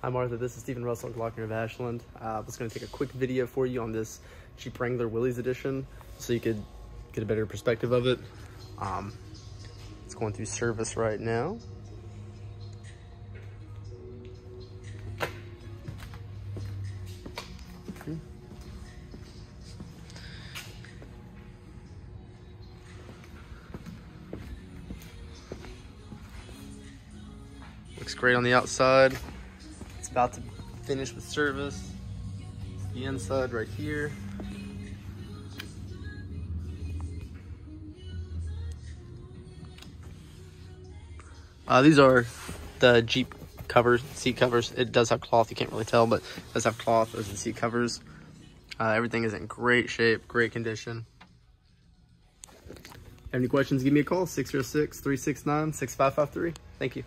Hi Martha, this is Stephen Russell, Glockner of Ashland. Uh, I was going to take a quick video for you on this Jeep Wrangler Willys edition so you could get a better perspective of it. Um, it's going through service right now. Looks great on the outside. It's about to finish with service. The inside right here. Uh, these are the Jeep covers, seat covers. It does have cloth, you can't really tell, but it does have cloth as the seat covers. Uh, everything is in great shape, great condition. Have any questions, give me a call, 606-369-6553. Thank you.